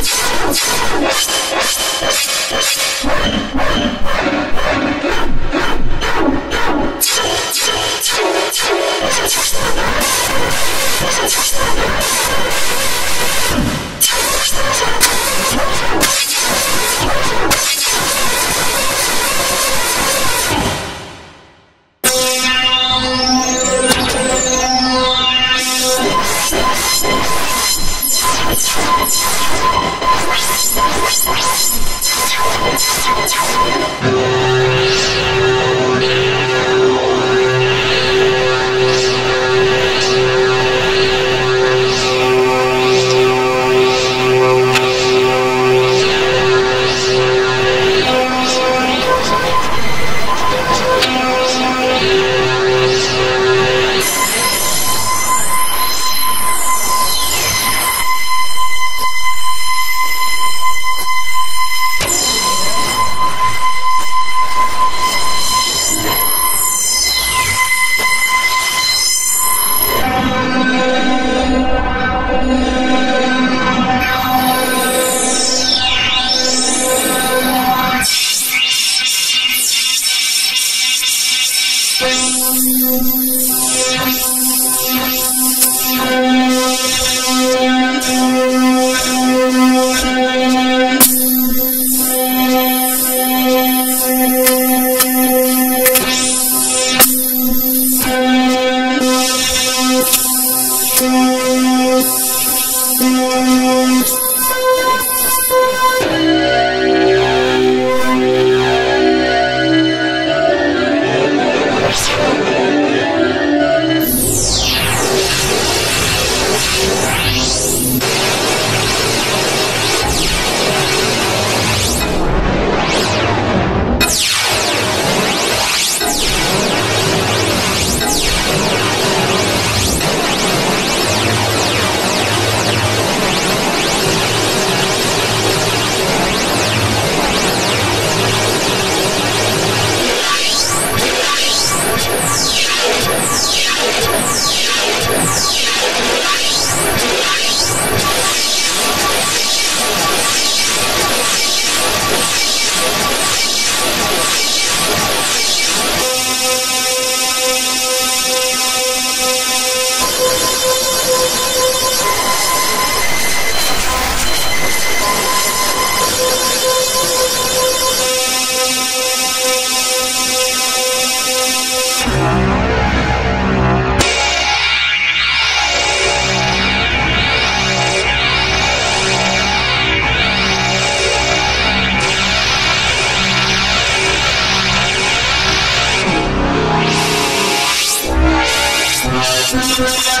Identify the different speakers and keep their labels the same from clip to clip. Speaker 1: Thank you.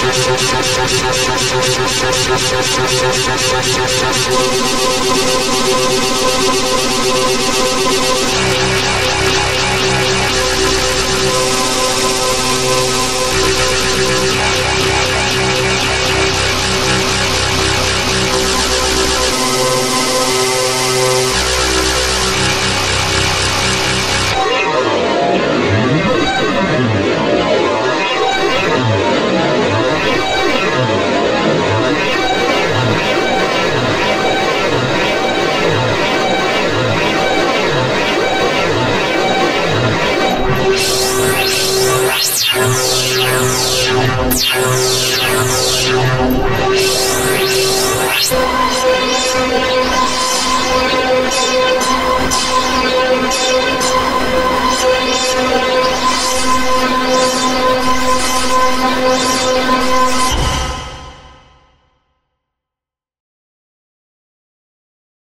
Speaker 1: Ella se llama Thank you.